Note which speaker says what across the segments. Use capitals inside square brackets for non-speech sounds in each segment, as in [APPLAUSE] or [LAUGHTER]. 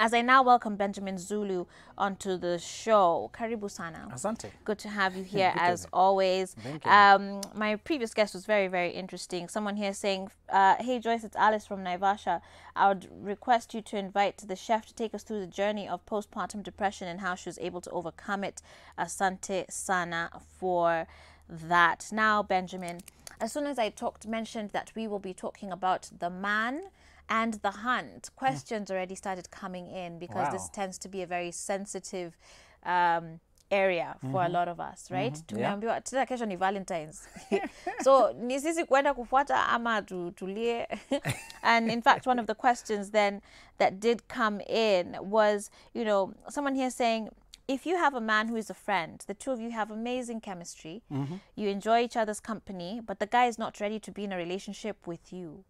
Speaker 1: As I now welcome Benjamin Zulu onto the show. Karibu sana.
Speaker 2: Asante.
Speaker 1: Good to have you [LAUGHS] here as always.
Speaker 2: Thank you.
Speaker 1: Um, my previous guest was very, very interesting. Someone here saying, uh, Hey Joyce, it's Alice from Naivasha. I would request you to invite the chef to take us through the journey of postpartum depression and how she was able to overcome it. Asante sana for that. Now, Benjamin, as soon as I talked, mentioned that we will be talking about the man and the hunt, questions already started coming in because this tends to be a very sensitive um, area for a mm-hmm. lot of us right? Mm-hmm. Tumeambiwa tena kesho ni valentines. [LAUGHS] So ni sisi kwenda kufuata ama [LAUGHS] and in fact one of the questions then that did come in was you know someone here saying if you have a man who is a friend the two of you have amazing chemistry. Mm-hmm. You enjoy each other's company but the guy is not ready to be in a relationship with you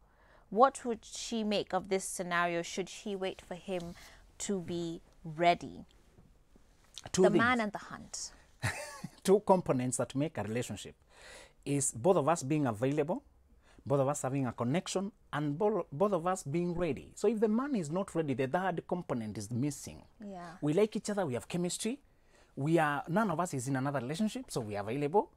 Speaker 1: what would she make of this scenario should she wait for him to be ready
Speaker 2: Two
Speaker 1: the
Speaker 2: things.
Speaker 1: man and the hunt [LAUGHS]
Speaker 2: two components that make a relationship is both of us being available, both of us having a connection, and both, both of us being ready. So if the man is not ready, the third component is missing.
Speaker 1: Yeah.
Speaker 2: We like each other, we have chemistry, we are none of us is in another relationship, so we are available.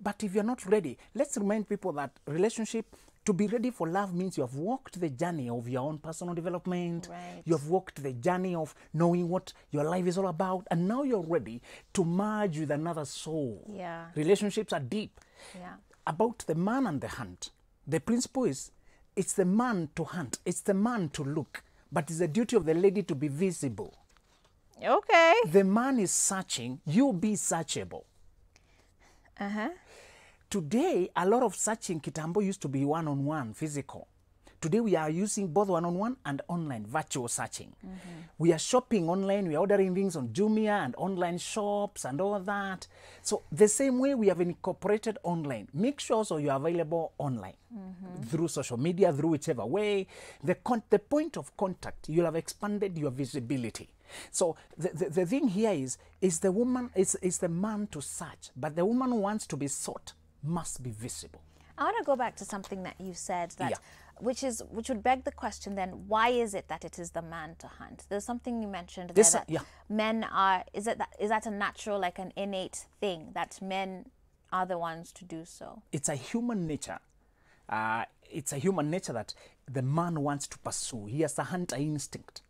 Speaker 2: But if you're not ready, let's remind people that relationship to be ready for love means you have walked the journey of your own personal development.
Speaker 1: Right.
Speaker 2: You have walked the journey of knowing what your life is all about, and now you're ready to merge with another soul.
Speaker 1: Yeah.
Speaker 2: Relationships are deep.
Speaker 1: Yeah.
Speaker 2: About the man and the hunt, the principle is it's the man to hunt, it's the man to look, but it's the duty of the lady to be visible.
Speaker 1: Okay.
Speaker 2: The man is searching, you be searchable.
Speaker 1: Uh huh.
Speaker 2: Today, a lot of searching kitambo used to be one on one, physical. Today, we are using both one on one and online, virtual searching. Mm-hmm. We are shopping online, we are ordering things on Jumia and online shops and all that. So, the same way we have incorporated online, make sure also you are available online mm-hmm. through social media, through whichever way. The, con- the point of contact, you'll have expanded your visibility. So the, the, the thing here is is the woman is, is the man to search, but the woman wants to be sought must be visible.
Speaker 1: I want to go back to something that you said that,
Speaker 2: Yeah.
Speaker 1: which is which would beg the question then: Why is it that it is the man to hunt? There's something you mentioned there
Speaker 2: This-
Speaker 1: that
Speaker 2: yeah.
Speaker 1: men are. Is it that is that a natural, like an innate thing that men are the ones to do so?
Speaker 2: It's a human nature. Uh, it's a human nature that the man wants to pursue. He has a hunter instinct.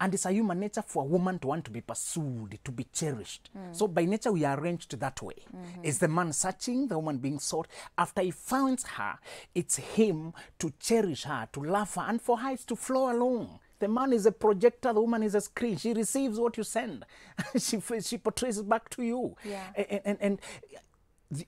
Speaker 2: And it's a human nature for a woman to want to be pursued, to be cherished. So by nature, we are arranged that way. It's the man searching, the woman being sought. After he finds her, it's him to cherish her, to love her, and for her, it's to flow along. The man is a projector, the woman is a screen. She receives what you send, [LAUGHS] she, she portrays it back to you.
Speaker 1: Yeah.
Speaker 2: And, and, and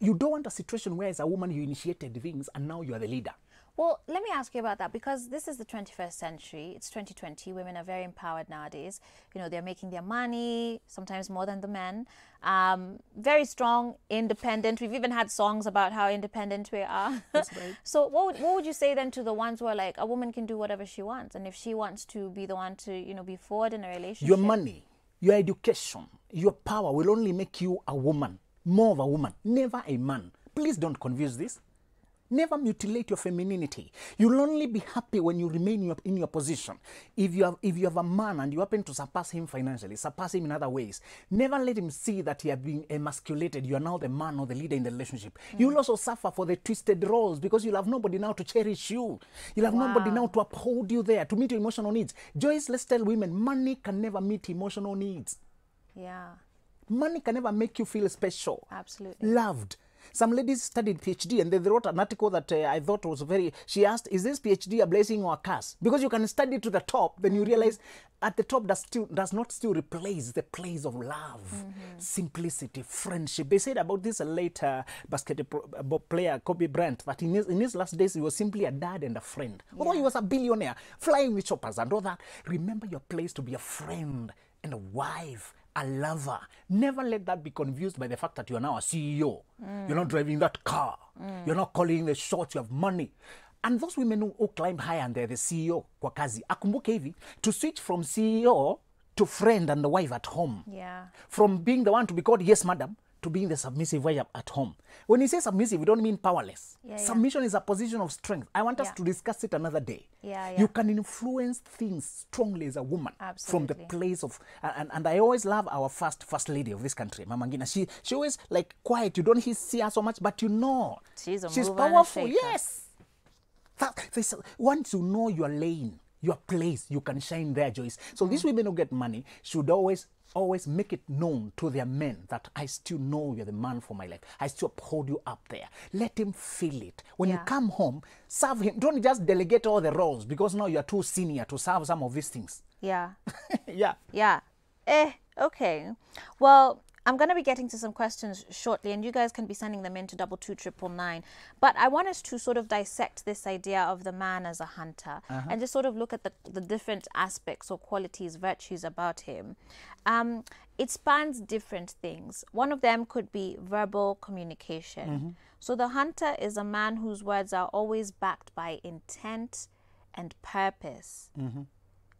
Speaker 2: you don't want a situation where as a woman you initiated things and now you are the leader.
Speaker 1: Well, let me ask you about that because this is the 21st century. It's 2020. Women are very empowered nowadays. You know, they're making their money, sometimes more than the men. Um, very strong, independent. We've even had songs about how independent we are. [LAUGHS] so, what would, what would you say then to the ones who are like, a woman can do whatever she wants, and if she wants to be the one to, you know, be forward in a relationship,
Speaker 2: Your money, your education, your power will only make you a woman, more of a woman, never a man. Please don't confuse this. Never mutilate your femininity. You'll only be happy when you remain in your, in your position. If you, have, if you have a man and you happen to surpass him financially, surpass him in other ways, never let him see that you are being emasculated. You are now the man or the leader in the relationship. Mm. You'll also suffer for the twisted roles because you'll have nobody now to cherish you. You'll have nobody now to uphold you there, to meet your emotional needs. Joyce, let's tell women money can never meet emotional needs.
Speaker 1: yeah,
Speaker 2: Money can never make you feel special,
Speaker 1: absolutely.
Speaker 2: loved. Some ladies studied PhD and they wrote an article that uh, I thought was very. She asked, "Is this PhD a blessing or a curse?" Because you can study to the top, then you realize at the top does still does not still replace the place of love, mm-hmm. simplicity, friendship. They said about this later basketball player Kobe Bryant that in his, in his last days he was simply a dad and a friend. Yeah. Although he was a billionaire, flying with choppers and all that. Remember your place to be a friend and a wife a lover. Never let that be confused by the fact that you're now a CEO. Mm. You're not driving that car. Mm. You're not calling the shots. You have money. And those women who, who climb high and they're the CEO kwa kazi, akumbuke hivi, to switch from CEO to friend and the wife at home.
Speaker 1: Yeah.
Speaker 2: From being the one to be called yes madam to being the submissive wife at home. When you say submissive, we don't mean powerless.
Speaker 1: Yeah, yeah.
Speaker 2: Submission is a position of strength. I want us
Speaker 1: Yeah.
Speaker 2: to discuss it another day.
Speaker 1: Yeah,
Speaker 2: You can influence things strongly as a woman from the place of and, and I always love our first first lady of this country, Mama Ngina. She she always like quiet. You don't see her so much, but you know
Speaker 1: She's
Speaker 2: she's
Speaker 1: mover and a
Speaker 2: powerful. Yes. That, there's- once you know your lane, your place, you can shine there, Joyce. So these mm. women who get money should always, always make it known to their men that I still know you're the man for my life. I still uphold you up there. Let him feel it. When you come home, serve him. Don't just delegate all the roles because now you're too senior to serve some of these things.
Speaker 1: Yeah. [LAUGHS]
Speaker 2: yeah.
Speaker 1: Yeah. Eh, okay. Well, I'm going to be getting to some questions shortly, and you guys can be sending them in to double two triple nine. But I want us to sort of dissect this idea of the man as a hunter uh-huh. and just sort of look at the, the different aspects or qualities, virtues about him. Um, it spans different things. One of them could be verbal communication. Mm-hmm. So the hunter is a man whose words are always backed by intent and purpose mm-hmm.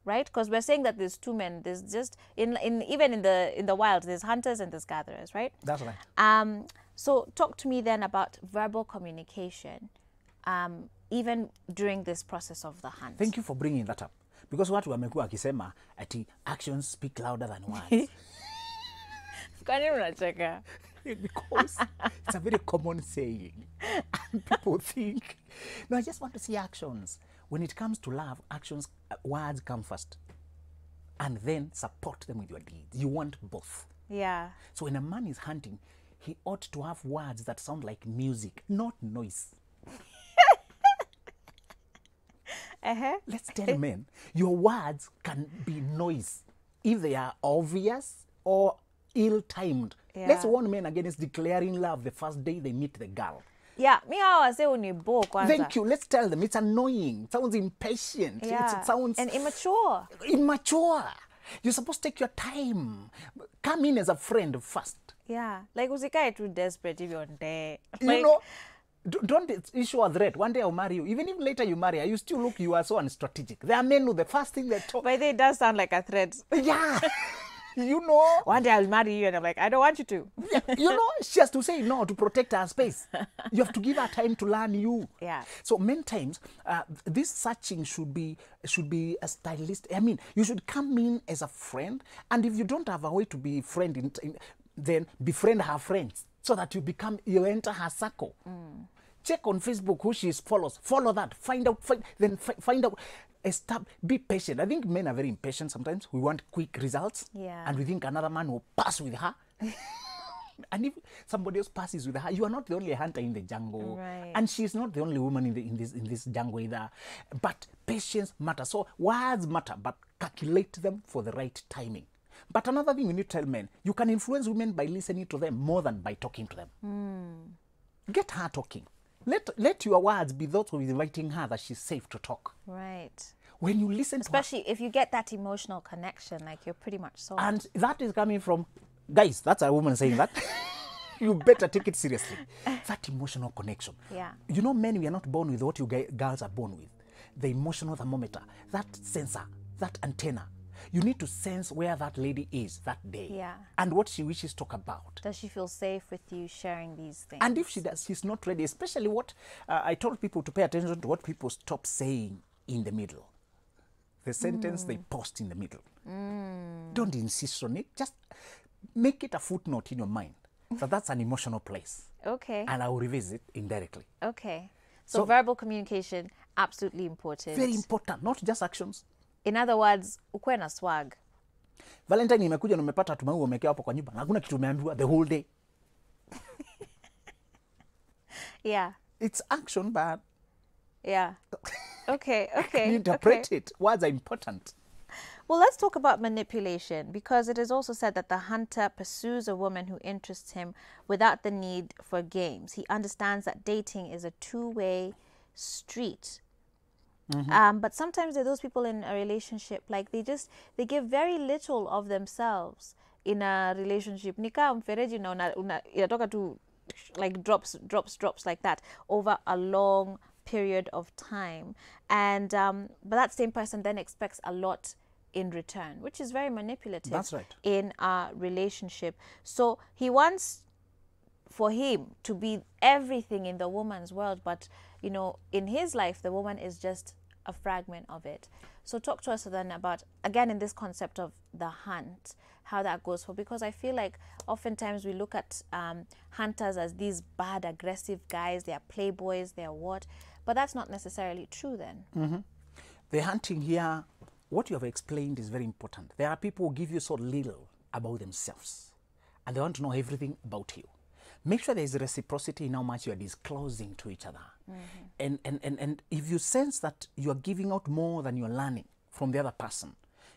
Speaker 1: Right because we're saying that there's two men there's just in in even in the in the wild there's hunters and there's gatherers right
Speaker 2: That's right.
Speaker 1: um so talk to me then about verbal communication um even during this process of the hunt
Speaker 2: Thank you for bringing that up. Because watu wamekuwa wakisema ati actions speak louder than words. [LAUGHS]
Speaker 1: Kwani unacheka? [LAUGHS]
Speaker 2: because it's a very common saying. And [LAUGHS] people think, no, I just want to see actions. When it comes to love, actions, words come first. And then support them with your deeds. You want both.
Speaker 1: yeah
Speaker 2: So when a man is hunting, he ought to have words that sound like music, not noise. [LAUGHS]
Speaker 1: uh-huh.
Speaker 2: Let's tell men, your words can be noise if they are obvious or ill timed. Let's warn men against declaring love the first day they meet the girl.
Speaker 1: Yeah mi hawa wase unibo kwanza
Speaker 2: Thank you. Let's tell them it's annoying. It sounds impatient.
Speaker 1: Yeah
Speaker 2: it sounds
Speaker 1: and immature
Speaker 2: immature. You're supposed to take your time. Come in as a friend first.
Speaker 1: yeah like usikae too desperate if you're there Like,
Speaker 2: you know, don't issue a threat. One day I'll marry you. Even if later you marry you still look, you are so unstrategic. There are men who the first thing they talk.
Speaker 1: but it does sound like a threat
Speaker 2: Yeah. [LAUGHS] you know,
Speaker 1: one day i'll marry you and i'm like i don't want you to
Speaker 2: you know, [LAUGHS] she has to say no to protect her space. You have to give her time to learn you.
Speaker 1: Yeah.
Speaker 2: So many times, uh, this searching should be should be a stylist. I mean, you should come in as a friend, and if you don't have a way to be friend, in, in, then befriend her friends so that you become you enter her circle. Check on Facebook who she is follows. Follow that. Find out. Find, then fi- find out. Stop. Be patient. I think men are very impatient sometimes. We want quick results.
Speaker 1: Yeah.
Speaker 2: And we think another man will pass with her. [LAUGHS] and if somebody else passes with her, you are not the only hunter in the jungle,
Speaker 1: Right.
Speaker 2: and she's not the only woman in the in this in this jungle either. But patience matters. So words matter, but calculate them for the right timing. But another thing you need to tell men: you can influence women by listening to them more than by talking to them. Mm. Get her talking. Let let your words be those of inviting her that she's safe to talk.
Speaker 1: right.
Speaker 2: When you listen to
Speaker 1: especially if you get that emotional connection like you're pretty much sold.
Speaker 2: And that is coming from guys that's a woman saying that. [LAUGHS] You better take it seriously. That emotional connection.
Speaker 1: Yeah.
Speaker 2: you know men we are not born with what you guy- girls are born with. The emotional thermometer that sensor that antenna you need to sense where that lady is that day
Speaker 1: Yeah.
Speaker 2: and what she wishes to talk about.
Speaker 1: Does she feel safe with you sharing these things?
Speaker 2: And if she does she's not ready especially what uh, i told people to pay attention to what people stop saying in the middle. The sentence they post in the middle. Don't insist on it. Just make it a footnote in your mind [LAUGHS] that that's an emotional place.
Speaker 1: Okay.
Speaker 2: And i will revisit indirectly.
Speaker 1: Okay. So,
Speaker 2: So-
Speaker 1: verbal communication absolutely important.
Speaker 2: Very important not just actions
Speaker 1: in other words ukuwe na swag
Speaker 2: valentine imekuja na umepata tumaua umekewa hapo kwa nyumba na hakuna kitu umeambiwa the whole day [LAUGHS]
Speaker 1: yeah
Speaker 2: it's action but
Speaker 1: yeah okay [LAUGHS] okay
Speaker 2: you interpret
Speaker 1: okay.
Speaker 2: it words are important
Speaker 1: Well, let's talk about manipulation because it is also said that the hunter pursues a woman who interests him without the need for games. He understands that dating is a two way street. Um, but sometimes there are those people in a relationship, like they just they give very little of themselves in a relationship. Nika mfereji na una, una, inatoka tu like drops, drops, drops like that over a long period of time. And um, but that same person then expects a lot in return, which is very manipulative
Speaker 2: That's right.
Speaker 1: in a relationship. So he wants for him to be everything in the woman's world, but you know, in his life, the woman is just a fragment of it. So, talk to us then about again in this concept of the hunt, how that goes for because I feel like oftentimes we look at um, hunters as these bad, aggressive guys. They are playboys. They are what, but that's not necessarily true. Then
Speaker 2: The hunting here, what you have explained is very important. There are people who give you so little about themselves and they want to know everything about you. Make sure there is reciprocity in how much you are disclosing to each other. Mm-hmm. And, and, and, and if you sense that you are giving out more than you're learning from the other person,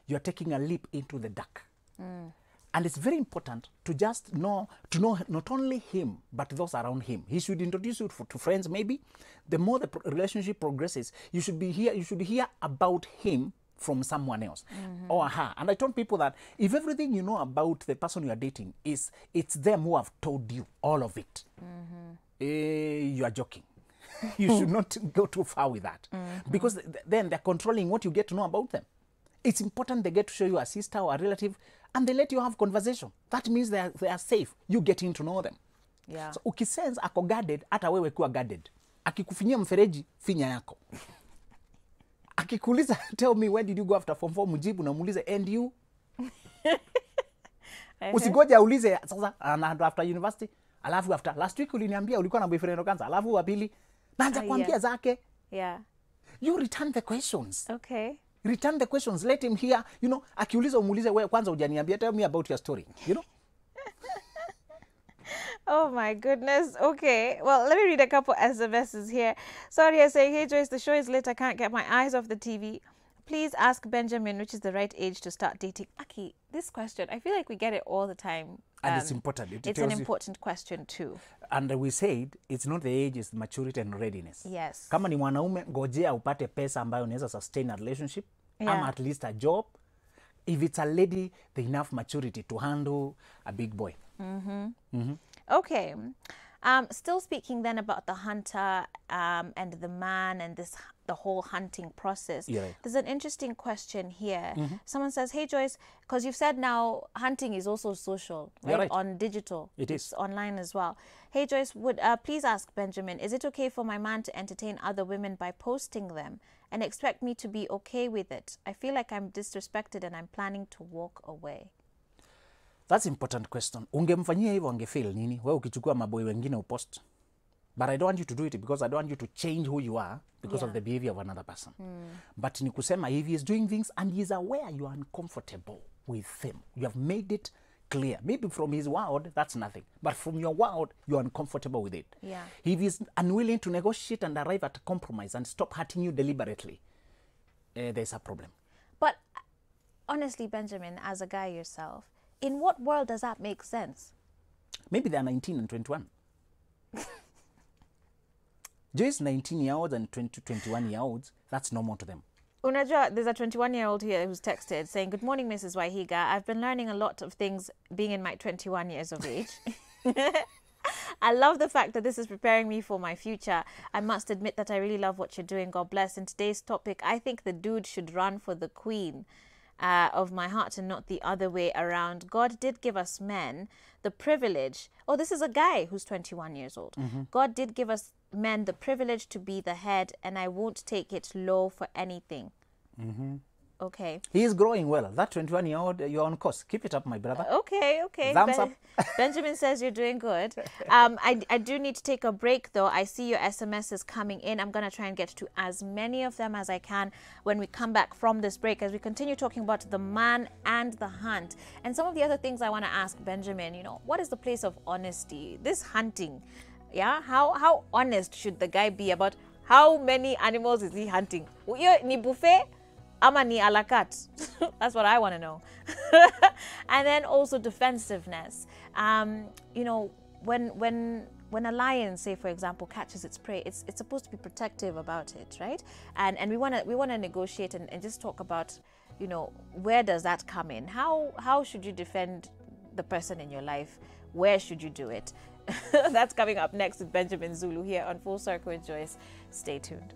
Speaker 2: you are taking a leap into the dark. Mm. And it's very important to just know to know not only him but those around him. He should introduce you to friends. Maybe the more the pro- relationship progresses, you should be here. You should hear about him from someone else mm-hmm. or her. And I told people that if everything you know about the person you are dating is it's them who have told you all of it, mm-hmm. eh, you are joking. [LAUGHS] you should not go too far with that mm-hmm. because th- then they're controlling what you get to know about them it's important they get to show you a sister or a relative and they let you have conversation that means they are, they are safe you getting to know them
Speaker 1: yeah.
Speaker 2: so ukisense ako guarded hata wewe kuwa guarded akikufinyia mfereji finya yako akikuuliza [LAUGHS] tell me when did you go after form 4 mjibu na muulize and you? [LAUGHS] Usigoje aulize sasa ana- after university? Alafu after last week uliniambia ulikuwa na boyfriend kanza alafu wa pili. Naanza
Speaker 1: uh,
Speaker 2: kuambia
Speaker 1: yeah.
Speaker 2: zake.
Speaker 1: Yeah.
Speaker 2: you return the questions.
Speaker 1: Okay.
Speaker 2: return the questions. Let him hear. You know akiuliza umuulize wewe kwanza ujaniambia tell me about your story you know [LAUGHS]
Speaker 1: Oh my goodness. Okay. Well, let me read a couple SMSs here. Sorry, I say, Hey Joyce, the show is late. I can't get my eyes off the TV. Please ask Benjamin which is the right age to start dating. Aki, this question, I feel like we get it all the time.
Speaker 2: And it's
Speaker 1: Um,
Speaker 2: important. It
Speaker 1: it's an
Speaker 2: tells you-
Speaker 1: important question too.
Speaker 2: and we said it's not the age it's maturity and readiness
Speaker 1: Yes.
Speaker 2: kama ni mwanaume ngojea upate pesa ambayo unaweza sustain a relationship
Speaker 1: Yeah.
Speaker 2: ama at least a job if it's a lady the enough maturity to handle a big boy
Speaker 1: Okay. Um, still speaking then about the hunter um, and the man and this the whole hunting process.
Speaker 2: Yeah.
Speaker 1: There's an interesting question here. Someone says, "Hey Joyce, because you've said now hunting is also social, right?
Speaker 2: Yeah, right.
Speaker 1: On digital,
Speaker 2: It
Speaker 1: It's
Speaker 2: is.
Speaker 1: online as well." Hey Joyce, would uh, please ask Benjamin, is it okay for my man to entertain other women by posting them and expect me to be okay with it? I feel like I'm disrespected and I'm planning to walk away.
Speaker 2: That's important question. Ungemfanyia hivyo angefeel nini? We ukichukua maboi wengine upost. But i don't want you to do it because i don't want you to change who you are because
Speaker 1: yeah.
Speaker 2: of the behavior of another person. Mm. but ni kusema if he is doing things and he is aware you are uncomfortable with him you have made it clear. Maybe from his world, that's nothing. But from your world, you are uncomfortable with it.
Speaker 1: Yeah.
Speaker 2: if he's unwilling to negotiate and arrive at a compromise and stop hurting you deliberately uh, there's a problem.
Speaker 1: But honestly, Benjamin, as a guy yourself, in what world does that make sense?
Speaker 2: Maybe they are 19 and 21. [LAUGHS] Just 19 year olds and 20 21 year olds, that's normal to them.
Speaker 1: Unajua, there's a 21 year old here who's texted saying, Good morning, Mrs. Waihiga. I've been learning a lot of things being in my 21 years of age. [LAUGHS] I love the fact that this is preparing me for my future. I must admit that I really love what you're doing. God bless. In today's topic, I think the dude should run for the queen uh, of my heart and not the other way around. God did give us men the privilege. Oh, this is a guy who's 21 years old. God did give us men the privilege to be the head, and I won't take it low for anything. Okay.
Speaker 2: He is growing well. That 21 year old, you're on course. Keep it up, my brother.
Speaker 1: Okay, okay.
Speaker 2: Thumbs up. [LAUGHS]
Speaker 1: Benjamin says you're doing good. [LAUGHS] Um, I, I do need to take a break though. I see your SMSs is coming in. I'm going to try and get to as many of them as I can when we come back from this break as we continue talking about the man and the hunt. And some of the other things I want to ask Benjamin, you know, what is the place of honesty? This hunting, yeah? How, how honest should the guy be about how many animals is he hunting? Ni buffet? Ama ni a la carte? That's what I want to know. [LAUGHS] and then also defensiveness. Um, you know, when when when a lion, say for example, catches its prey, it's it's supposed to be protective about it, right? And and we want to we want to negotiate and, and just talk about, you know, where does that come in? How how should you defend the person in your life? Where should you do it? [LAUGHS] That's coming up next with Benjamin Zulu here on Full Circle with Joyce. Stay tuned.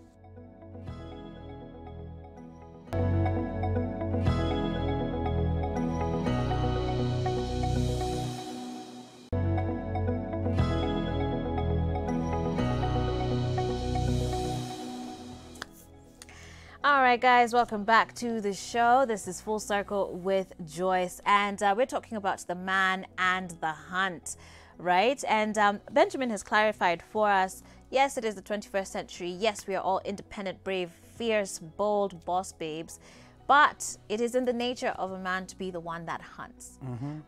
Speaker 1: Right, guys, welcome back to the show. This is Full Circle with Joyce, and uh, we're talking about the man and the hunt, right? And um, Benjamin has clarified for us yes, it is the 21st century. Yes, we are all independent, brave, fierce, bold boss babes. But it is in the nature of a man to be the one that hunts.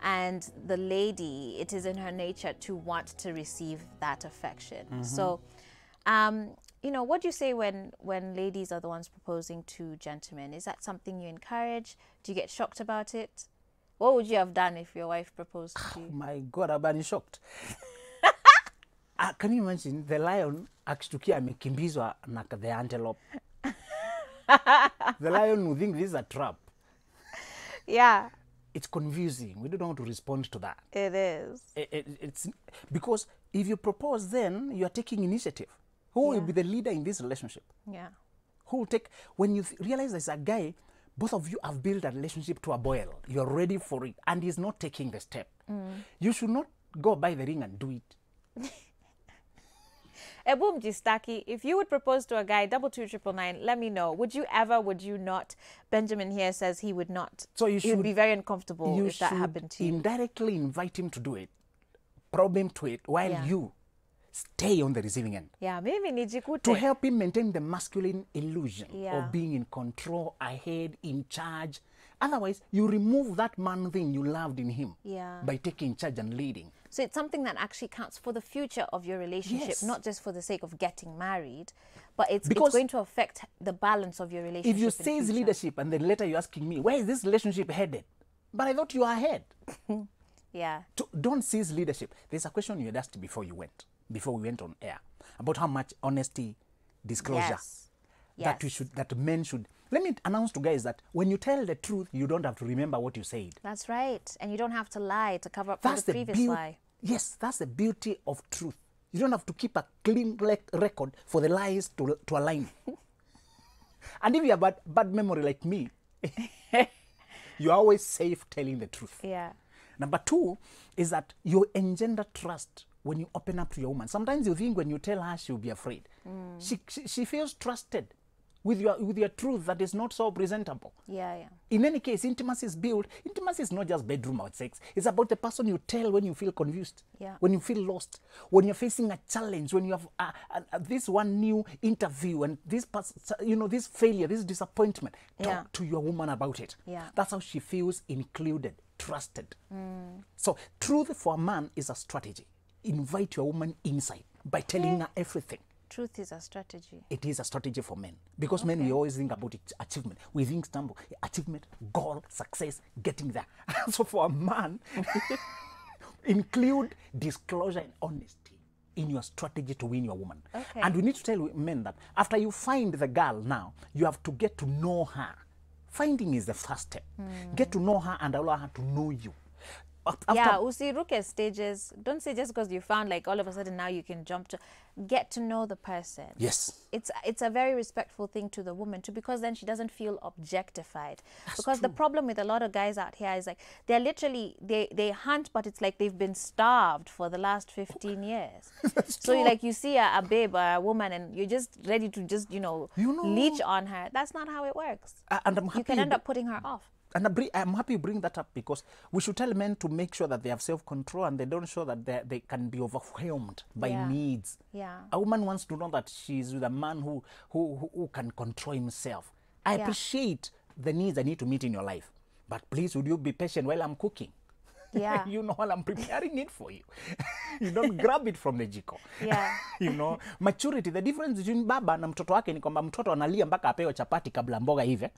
Speaker 1: And the lady, it is in her nature to want to receive that affection. So, um, you know, what do you say when when ladies are the ones proposing to gentlemen? Is that something you encourage? Do you get shocked about it? What would you have done if your wife proposed to you?
Speaker 2: my god abani shocked [LAUGHS] Ah, can you imagine the lion akishtukia amekimbizwa na the antelope the lion will think this is a trap
Speaker 1: Yeah,
Speaker 2: it's confusing we don't know how to respond to that
Speaker 1: it is.
Speaker 2: it, it, it's because if you propose then you are taking initiative who will be the leader in this relationship
Speaker 1: Yeah.
Speaker 2: who will take when you realize there's a guy both of you have built a relationship to a boil you're ready for it and he's not taking the step mm. you should not go buy the ring and do it [LAUGHS] eh,
Speaker 1: Ebum Jistaki, if you would propose to a guy, double two triple nine, let me know. Would you ever, would you not? Benjamin here says he would not.
Speaker 2: So you should
Speaker 1: He would be very uncomfortable if that happened to you.
Speaker 2: indirectly invite him to do it probe him to it while
Speaker 1: Yeah.
Speaker 2: you stay on the receiving end
Speaker 1: Yeah, maybe nijikute.
Speaker 2: to help him maintain the masculine illusion
Speaker 1: Yeah.
Speaker 2: of being in control, ahead, in charge. Otherwise, you remove that man thing you loved in him
Speaker 1: Yeah.
Speaker 2: by taking charge and leading.
Speaker 1: So it's something that actually counts for the future of your relationship,
Speaker 2: Yes.
Speaker 1: not just for the sake of getting married, but it's, it's going to affect the balance of your relationship.
Speaker 2: If you say it's leadership and then later you're asking me, where is this relationship headed? But I thought you are ahead. [LAUGHS]
Speaker 1: yeah,
Speaker 2: To- don't seize leadership. There's a question you had asked before you went, before we went on air, about how much honesty, disclosure
Speaker 1: Yes.
Speaker 2: that we should, that men should. Let me announce to guys that when you tell the truth, you don't have to remember what you said.
Speaker 1: that's right, and you don't have to lie to cover up for
Speaker 2: That's
Speaker 1: the
Speaker 2: the
Speaker 1: previous lie.
Speaker 2: Yes, that's the beauty of truth. You don't have to keep a clean rec- record for the lies to, to align. [LAUGHS] and if you have bad, bad memory like me, [LAUGHS] you're always safe telling the truth.
Speaker 1: Yeah,
Speaker 2: Number two is that you engender trust when you open up to your woman. Sometimes you think when you tell her she'll be afraid. She, she, she feels trusted with your, with your truth that is not so presentable.
Speaker 1: yeah, yeah.
Speaker 2: In any case, intimacy is built. Intimacy is not just bedroom or sex. It's about the person you tell when you feel confused,
Speaker 1: Yeah.
Speaker 2: when you feel lost, when you're facing a challenge, when you have uh, uh, uh, this one new interview and this, you know, this failure, this disappointment. Talk
Speaker 1: Yeah.
Speaker 2: to your woman about it.
Speaker 1: Yeah.
Speaker 2: That's how she feels included, trusted. So, truth for a man is a strategy. Invite your woman inside by telling her everything.
Speaker 1: Truth is a strategy.
Speaker 2: it is a strategy for men. Because men we always think about it, achievement. We think stumble. Achievement goal success getting there. [LAUGHS] So for a man [LAUGHS] include disclosure and honesty in your strategy to win your woman.
Speaker 1: Okay.
Speaker 2: and we need to tell men that after you find the girl now you have to get to know her. Finding is the first step. Hmm. Get to know her and allow her to know you after
Speaker 1: yeah, usiruke stages. Don't say just because you found like all of a sudden now you can jump to get to know the person.
Speaker 2: yes
Speaker 1: It's it's a very respectful thing to the woman too because then she doesn't feel objectified. because the problem with a lot of guys out here is like they're literally they they hunt but it's like they've been starved for the last 15 [LAUGHS] years. so you like you see a, a babe or a woman and you're just ready to just, you know,
Speaker 2: You know-
Speaker 1: leech on her. That's not how it works.
Speaker 2: A- and i'm happy
Speaker 1: You can end up putting her off.
Speaker 2: And I'm happy you bring that up because we should tell men to make sure that they have self control and they don't show that they, they can be overwhelmed by
Speaker 1: Yeah.
Speaker 2: needs.
Speaker 1: Yeah.
Speaker 2: A woman wants to know that she's with a man who, who, who, who can control himself. I
Speaker 1: Yeah.
Speaker 2: appreciate the needs I need to meet in your life, but please, would you be patient while I'm cooking?
Speaker 1: Yeah. [LAUGHS]
Speaker 2: you know, while I'm preparing it for you. [LAUGHS] you don't grab it from the jiko.
Speaker 1: Yeah. [LAUGHS]
Speaker 2: you know, maturity, the difference between baba na mtoto wake ni kwamba mtoto analia mpaka apewe chapati kabla mboga hivi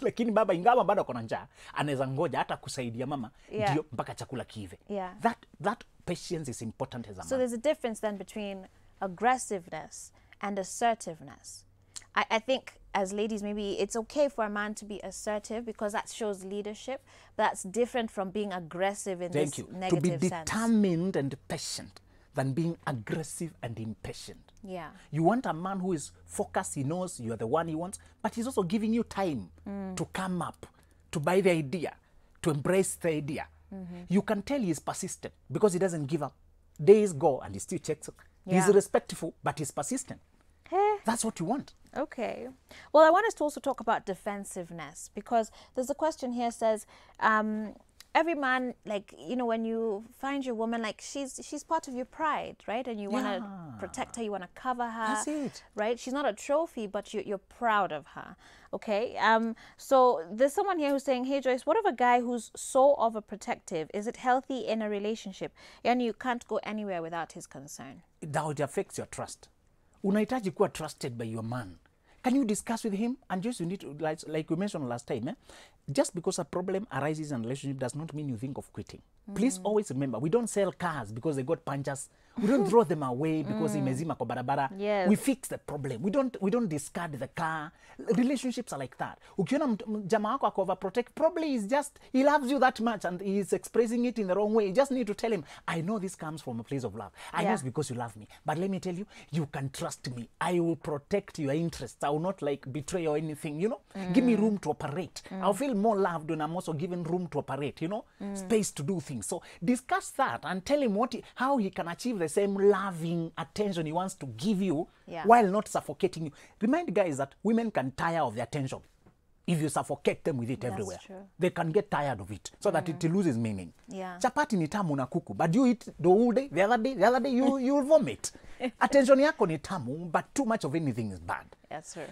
Speaker 2: lakini baba ingawa bado akona njaa anaweza ngoja hata kusaidia mama
Speaker 1: Yeah.
Speaker 2: ndio mpaka chakula kiive
Speaker 1: Yeah.
Speaker 2: that, that patience is important as a man.
Speaker 1: So there's a difference then between aggressiveness and assertiveness. I, I think as ladies, maybe it's okay for a man to be assertive because that shows leadership, but that's different from being aggressive in
Speaker 2: thank
Speaker 1: this
Speaker 2: you to be
Speaker 1: negative sense.
Speaker 2: determined and patient than being aggressive and impatient
Speaker 1: Yeah.
Speaker 2: You want a man who is focused, he knows you're the one he wants, but he's also giving you time to come up, to buy the idea, to embrace the idea. You can tell he's persistent because he doesn't give up. Days go and he still checks.
Speaker 1: Yeah.
Speaker 2: He's respectful, but he's persistent.
Speaker 1: Eh,
Speaker 2: That's what you want.
Speaker 1: Okay. Well, I want us to also talk about defensiveness because there's a question here says, um, every man, like you know, when you find your woman, like she's she's part of your pride, right? And you want to protect her, you want to cover her,
Speaker 2: That's it.
Speaker 1: right? She's not a trophy, but you, you're proud of her. Okay. Um. So there's someone here who's saying, "Hey Joyce, what of a guy who's so overprotective? Is it healthy in a relationship? And you can't go anywhere without his concern."
Speaker 2: Now it affects your trust. Unahitaji kuwa trusted by your man. Can you discuss with him? And just you need to, like, like we mentioned last time, eh? just because a problem arises in relationship does not mean you think of quitting. Please always remember, we don't sell cars because they got punctures. We don't [LAUGHS] throw them away because mm. imezima kwa barabara.
Speaker 1: Yes.
Speaker 2: We fix the problem. We don't we don't discard the car. Relationships are like that. Ukiona jamaa wako ako overprotect, probably is just he loves you that much and he is expressing it in the wrong way. You just need to tell him, I know this comes from a place of love. I
Speaker 1: yeah.
Speaker 2: know it's because you love me. But let me tell you, you can trust me. I will protect your interests. I will not like betray or anything, you know. Mm. Give me room to operate. Mm. I'll feel more loved when I'm also given room to operate, you know, space to do things. So discuss that and tell him what he, how he can achieve the same loving attention he wants to give you
Speaker 1: Yeah.
Speaker 2: while not suffocating you. Remind guys that women can tire of the attention if you suffocate them with it That's everywhere.
Speaker 1: true.
Speaker 2: They can get tired of it so mm. that it loses meaning.
Speaker 1: Yeah.
Speaker 2: Chapati ni tamu na kuku, but you eat the whole day, the other day, the other day, you [LAUGHS] you'll vomit. Attention yako ni tamu, but too much of anything is bad.
Speaker 1: That's true.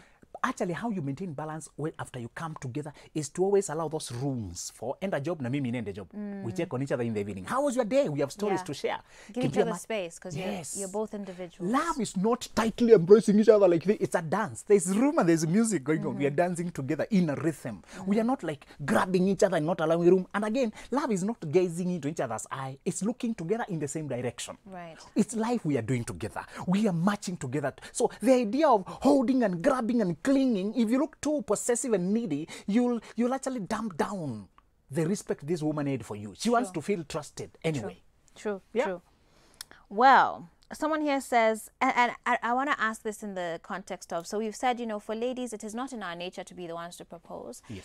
Speaker 2: Actually, how you maintain balance after you come together is to always allow those rooms for end a job na mimi niende job. Mm. We check on each other in the evening. How was your day? We have stories
Speaker 1: Yeah.
Speaker 2: to share.
Speaker 1: Give each other space because
Speaker 2: Yes.
Speaker 1: you're, you're both individuals.
Speaker 2: Love is not tightly embracing each other like this. It's a dance. There's room and there's music going on. We are mm-hmm. dancing together in a rhythm. We mm-hmm. are not like grabbing each other and not allowing room. And again, love is not gazing into each other's eye. It's looking together in the same direction.
Speaker 1: Right.
Speaker 2: It's life we are doing together. We are marching together. So the idea of holding and grabbing and clinging, if you look too possessive and needy, you'll you'll actually dump down the respect this woman had for you. She wants to feel trusted anyway.
Speaker 1: True,
Speaker 2: Yeah.
Speaker 1: true. Well, someone here says, and, and I, I want to ask this in the context of so we've said, you know, for ladies, it is not in our nature to be the ones to propose.
Speaker 2: Yes.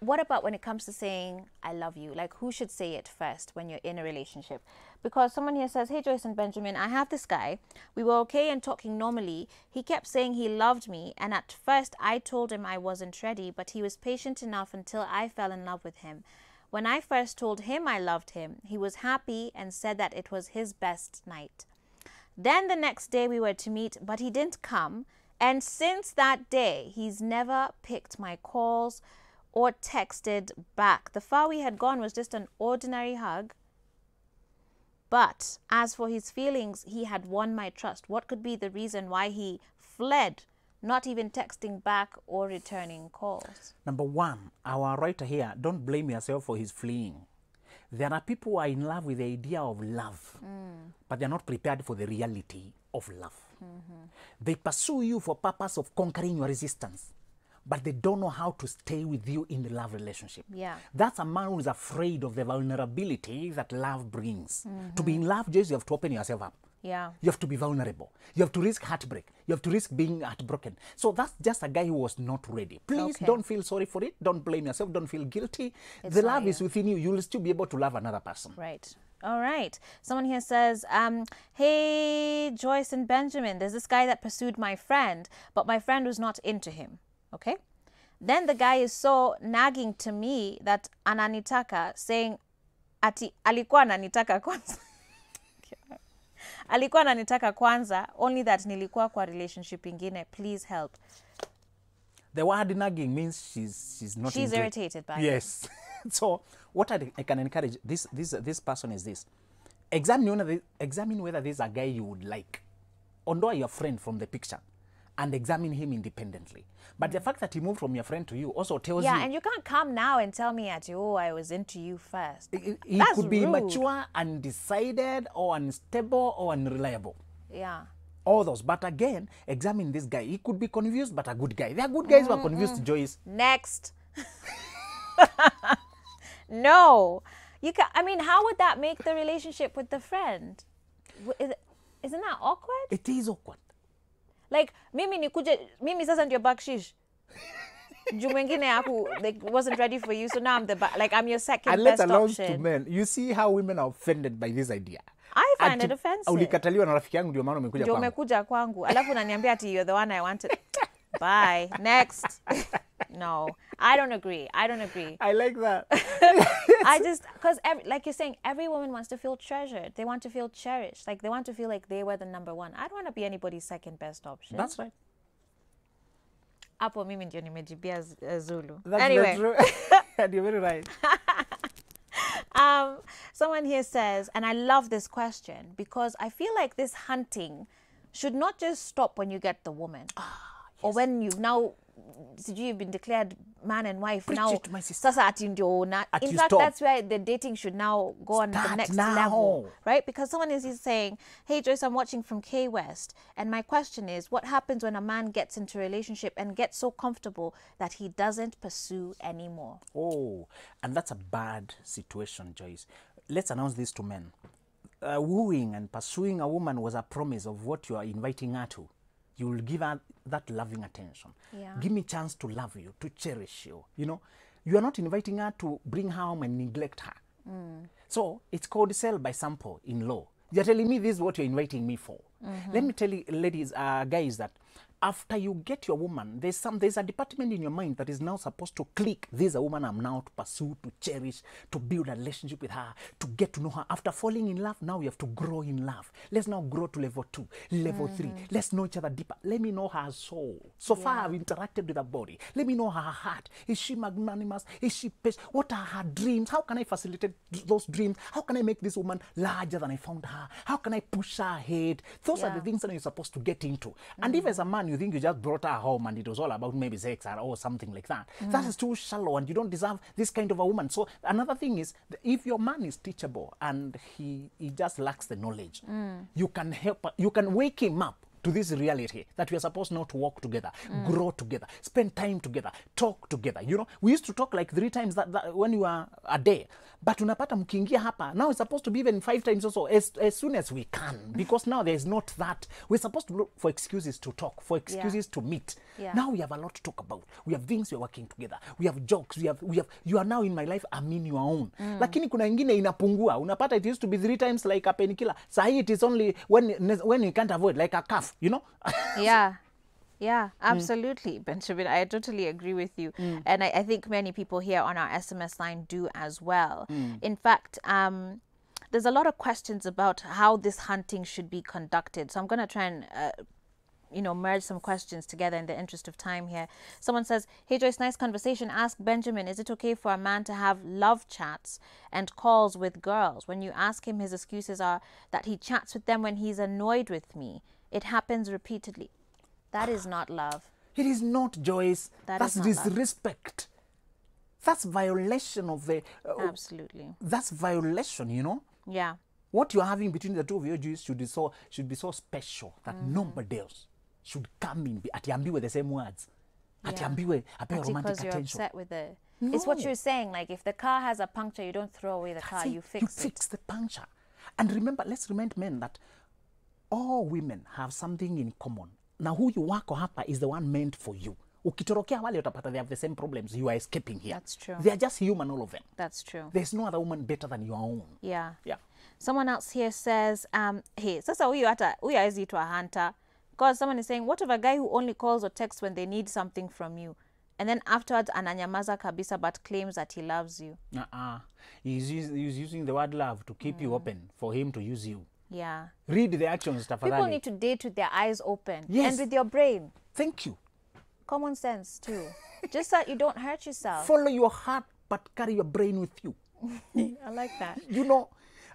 Speaker 1: What about when it comes to saying, I love you? Like, who should say it first when you're in a relationship? Because someone here says, Hey, Joyce and Benjamin, I have this guy. We were okay and talking normally. He kept saying he loved me, and at first I told him I wasn't ready, but he was patient enough until I fell in love with him. When I first told him I loved him, he was happy and said that it was his best night. Then the next day we were to meet, but he didn't come. And since that day, he's never picked my calls or texted back. The far we had gone was just an ordinary hug. But as for his feelings, he had won my trust. What could be the reason why he fled, not even texting back or returning calls?
Speaker 2: Number one, our writer here, don't blame yourself for his fleeing. There are people who are in love with the idea of love, mm. but they're not prepared for the reality of love. They pursue you for purpose of conquering your resistance, but they don't know how to stay with you in the love relationship.
Speaker 1: Yeah.
Speaker 2: That's a man who is afraid of the vulnerability that love brings. To be in love, just you have to open yourself up.
Speaker 1: Yeah.
Speaker 2: You have to be vulnerable. You have to risk heartbreak. You have to risk being heartbroken. So that's just a guy who was not ready. Please
Speaker 1: Okay.
Speaker 2: don't feel sorry for it. Don't blame yourself. Don't feel guilty.
Speaker 1: It's
Speaker 2: the love
Speaker 1: you.
Speaker 2: is within you. You'll still be able to love another person.
Speaker 1: Right. All right. Someone here says, um, Hey, Joyce and Benjamin, there's this guy that pursued my friend, but my friend was not into him. Okay. Then the guy is so nagging to me that ananitaka, saying, ati alikuwa ananitaka kwanza. [LAUGHS] alikuwa ananitaka kwanza, only that nilikuwa kwa relationship ingine. Please help.
Speaker 2: The word nagging means she's she's not.
Speaker 1: She's irritated by.
Speaker 2: Yes. [LAUGHS] so what I, I can encourage this this this person is this: examine whether this, examine whether this is a guy you would like. Ondoa your friend from the picture, and examine him independently. But the fact that he moved from your friend to you also tells
Speaker 1: Yeah,
Speaker 2: you Yeah,
Speaker 1: and you can't come now and tell me at oh I was into you first.
Speaker 2: he- he
Speaker 1: That's
Speaker 2: could be
Speaker 1: rude.
Speaker 2: mature, undecided, or unstable, or unreliable.
Speaker 1: Yeah.
Speaker 2: All those. But again, examine this guy. He could be confused, but a good guy. There are good guys who are confused, Joyce.
Speaker 1: Next. [LAUGHS] no. You can I mean, how would that make the relationship with the friend? Is- Isn't that awkward?
Speaker 2: It is awkward.
Speaker 1: Like mimi nikuje mimi sasa ndio bakshish Juu mwingine aku like wasn't ready for you so now I'm the ba- like I'm your second
Speaker 2: And
Speaker 1: best
Speaker 2: announce to
Speaker 1: option.
Speaker 2: men. You see how women are offended by this idea.
Speaker 1: I find
Speaker 2: Ati-
Speaker 1: it offensive.
Speaker 2: Ulikataliwa na rafiki yangu ndio maana umekuja
Speaker 1: Ndio
Speaker 2: kwangu.
Speaker 1: umekuja kwangu alafu unaniambia ati you're the one I wanted. Bye. Next. No, I don't agree. I don't agree.
Speaker 2: I like that. [LAUGHS] [LAUGHS]
Speaker 1: I just because like you're saying, every woman wants to feel treasured. They want to feel cherished. Like they want to feel like they were the number one. I don't want to be anybody's second best option.
Speaker 2: That's right.
Speaker 1: hapo mimi ndio nimejibia uh, zulu
Speaker 2: That's,
Speaker 1: anyway
Speaker 2: true. and [LAUGHS] you're very right.
Speaker 1: um, someone here says, and I love this question because I feel like this hunting should not just stop when you get the woman or when you've now sijui you've been declared man and wife
Speaker 2: Preach
Speaker 1: now
Speaker 2: it, my sister.
Speaker 1: sasa ati ndio
Speaker 2: Ati
Speaker 1: in fact
Speaker 2: stop.
Speaker 1: that's where the dating should now go on the next
Speaker 2: now.
Speaker 1: level right because someone is is saying hey joyce i'm watching from k west and my question is what happens when a man gets into a relationship and gets so comfortable that he doesn't pursue anymore
Speaker 2: Oh, and that's a bad situation, Joyce. Let's announce this to men. Uh, wooing and pursuing a woman was a promise of what you are inviting her to. You will give her that loving attention.
Speaker 1: Yeah.
Speaker 2: Give me chance to love you, to cherish you. You know, you are not inviting her to bring her home and neglect her. Mm. So it's called sell by sample in law. You're telling me this is what you're inviting me for. Mm -hmm. Let me tell you, ladies, uh, guys, that after you get your woman, there's some there's a department in your mind that is now supposed to click. This is a woman I'm now to pursue, to cherish, to build a relationship with her, to get to know her. After falling in love, now we have to grow in love. Let's now grow to level two, level three. Mm. Let's know each other deeper. Let me know her soul. So far, I've interacted with her body. Let me know her heart. Is she magnanimous? Is she patient? What are her dreams? How can I facilitate those dreams? How can I make this woman larger than I found her? How can I push her ahead? Those are the things that you're supposed to get into. And if mm. as a man you think you just brought her home and it was all about maybe sex or, or something like that, mm. that is too shallow and you don't deserve this kind of a woman. So another thing is if your man is teachable and he, he just lacks the knowledge, mm. you can help you can wake him up to this reality that we are supposed now to walk together, mm. grow together, spend time together, talk together. You know, we used to talk like three times that, that when you are a day, but unapata mkiingia hapa now it's supposed to be even five times also as, as soon as we can because now there's not that we're supposed to look for excuses to talk, for excuses yeah. to meet.
Speaker 1: Yeah.
Speaker 2: Now we have a lot to talk about. We have things we're working together. We have jokes. We have we have you are now in my life. I'm in your own. Lakini kuna ingine inapungua. Unapata it used to be three times like a painkiller. Sahi it is only when when you can't avoid like a cough. You know.
Speaker 1: yeah yeah [LAUGHS] absolutely benjamin i totally agree with you and I, I think many people here on our sms line do as well in fact um there's a lot of questions about how this hunting should be conducted so i'm going to try and uh, you know, merge some questions together in the interest of time here. Someone says, Hey Joyce, nice conversation. Ask Benjamin, is it okay for a man to have love chats and calls with girls? When you ask him, his excuses are that he chats with them when he's annoyed with me. It happens repeatedly. That is not love.
Speaker 2: It is not Joyce.
Speaker 1: That
Speaker 2: That's
Speaker 1: is not love.
Speaker 2: disrespect. That's violation of the. Uh,
Speaker 1: Absolutely.
Speaker 2: that's violation. You know.
Speaker 1: Yeah.
Speaker 2: What you are having between the two of you Jews should be so should be so special that
Speaker 1: Mm-hmm.
Speaker 2: nobody else should come in atiambiwe the same words. Atiambiwe apewe
Speaker 1: Ati
Speaker 2: romantic
Speaker 1: because you're
Speaker 2: attention.
Speaker 1: upset with the. It's what you're saying. Like, if the car has a puncture, you don't throw away the car,
Speaker 2: See,
Speaker 1: you fix it.
Speaker 2: fix the puncture. And remember, let's remind men that all women have something in common. Na huyu wako hapa is the one meant for you. Ukitorokea wale utapata they have the same problems you are escaping here.
Speaker 1: That's true.
Speaker 2: They are just human, all of them.
Speaker 1: That's true.
Speaker 2: There's no other woman better than your own.
Speaker 1: Yeah.
Speaker 2: Yeah.
Speaker 1: Someone else here says, um, hey, sasa huyu hata huyu hawezi itwa hunter. Because someone is saying, what of a guy who only calls or texts when they need something from you? And then afterwards ananyamaza kabisa but claims that he loves you.
Speaker 2: Uh-uh. He's, he's using the word love to keep mm. you open for him to use you.
Speaker 1: Yeah.
Speaker 2: Read the actions,
Speaker 1: People
Speaker 2: tafadhali.
Speaker 1: need to date with their eyes open
Speaker 2: Yes.
Speaker 1: and with your brain.
Speaker 2: Thank you.
Speaker 1: Common sense too. [LAUGHS] Just so that you don't hurt yourself.
Speaker 2: Follow your heart, but carry your brain with you. [LAUGHS]
Speaker 1: I like that.
Speaker 2: you know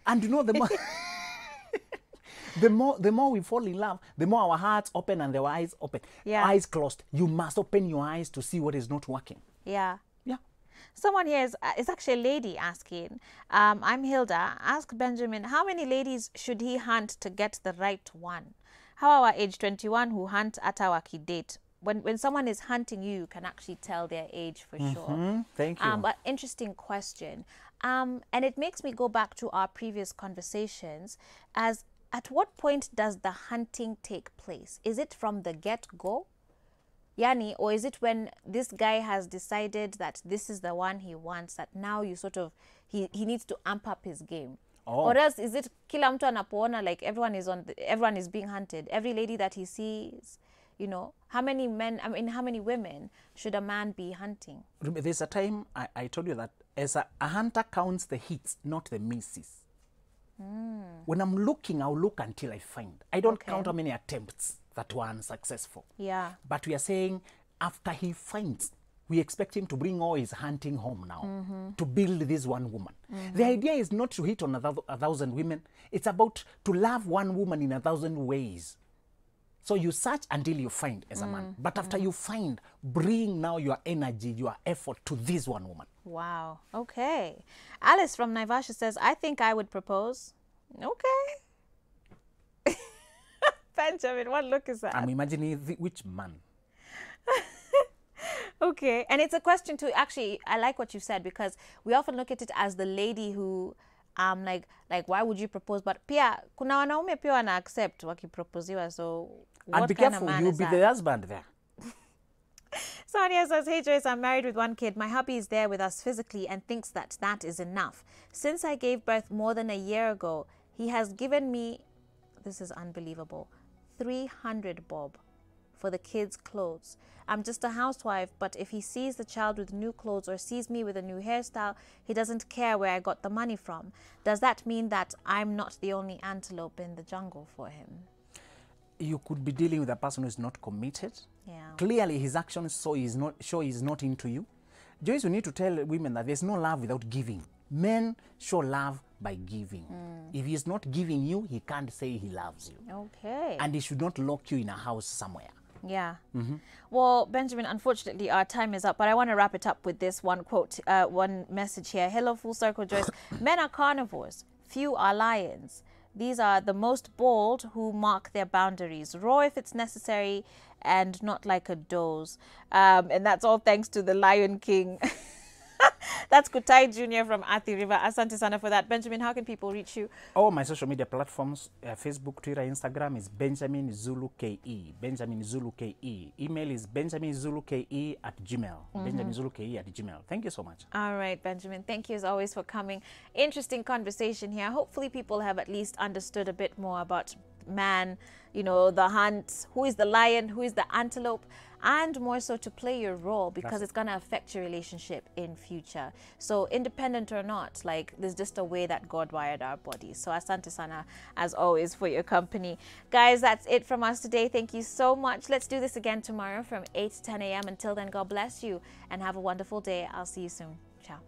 Speaker 2: and you know the more [LAUGHS] the more the more we fall in love the more our hearts open and our eyes open
Speaker 1: Yeah.
Speaker 2: eyes closed you must open your eyes to see what is not working
Speaker 1: Yeah. Someone here is, uh, is actually a lady asking, um, I'm Hilda. Ask Benjamin, how many ladies should he hunt to get the right one? How our age 21 who hunt at our date? When, when someone is hunting you, you can actually tell their age for sure.
Speaker 2: Hmm, thank you
Speaker 1: Um, but interesting question. Um, and it makes me go back to our previous conversations as at what point does the hunting take place? Is it from the get go? Yani, or is it when this guy has decided that this is the one he wants, that now you sort of, he, he needs to amp up his game?
Speaker 2: Oh.
Speaker 1: Or else is it kila mtu anapoona like everyone is on the, everyone is being hunted every lady that he sees you know how many men i mean how many women should a man be hunting
Speaker 2: There's a time I, I told you that as a, a hunter counts the hits, not the misses. Hmm. When I'm looking, I'll look until I find. I don't
Speaker 1: Okay.
Speaker 2: count how many attempts that were unsuccessful.
Speaker 1: yeah
Speaker 2: But we are saying after he finds, we expect him to bring all his hunting home now mm-hmm. to build this one woman. Mm-hmm. The idea is not to hit on a, thou- a thousand women, it's about to love one woman in a thousand ways. So you search until you find as a man. Mm-hmm. But after you find, bring now your energy, your effort to this one woman.
Speaker 1: Wow. Okay. Alice from Naivasha says, I think I would propose. Okay. Benjamin, what look is that?
Speaker 2: I'm imagining the, which man. [LAUGHS]
Speaker 1: Okay. And it's a question to actually, I like what you said because we often look at it as the lady who, um, like, like why would you propose? But pia, kuna wanaume pia wana accept wakiproposiwa. So what
Speaker 2: and be
Speaker 1: kind
Speaker 2: careful,
Speaker 1: of man
Speaker 2: you'll be
Speaker 1: that?
Speaker 2: the husband there. [LAUGHS]
Speaker 1: Sonia says, Hey Joyce, I'm married with one kid. My hubby is there with us physically and thinks that that is enough. Since I gave birth more than a year ago, he has given me, this is unbelievable, 300 bob for the kids' clothes. I'm just a housewife, but if he sees the child with new clothes or sees me with a new hairstyle, he doesn't care where I got the money from. Does that mean that I'm not the only antelope in the jungle for him?
Speaker 2: You could be dealing with a person who is not committed.
Speaker 1: Yeah.
Speaker 2: Clearly, his actions show he's not show he's not into you. Joyce, we need to tell women that there's no love without giving. Men show love by giving. If he's not giving you, he can't say he loves you.
Speaker 1: Okay.
Speaker 2: And he should not lock you in a house somewhere.
Speaker 1: Yeah. Well, Benjamin, unfortunately, our time is up, but I want to wrap it up with this one quote, uh, one message here. Hello, Full Circle Joyce. [COUGHS] Men are carnivores, few are lions. These are the most bold who mark their boundaries, roar if it's necessary, and not like a doze. Um, and that's all thanks to the Lion King. [LAUGHS] [LAUGHS] that's Kutai Jr. from Athi River. Asante sana for that. Benjamin, how can people reach you?
Speaker 2: All my social media platforms, uh, Facebook, Twitter, Instagram is Benjamin Zulu KE. Benjamin Zulu KE. Email is Benjamin Zulu KE at Gmail. Benjamin Zulu KE at Gmail. Thank you so much.
Speaker 1: All right, Benjamin. Thank you as always for coming. Interesting conversation here. Hopefully, people have at least understood a bit more about man, you know, the hunt, who is the lion, who is the antelope, and more so to play your role because it's going to affect your relationship in future. So, independent or not, like there's just a way that God wired our bodies. So, asante sana as always for your company. Guys, that's it from us today. Thank you so much. Let's do this again tomorrow from 8 to 10 a.m. Until then, God bless you and have a wonderful day. I'll see you soon. Ciao.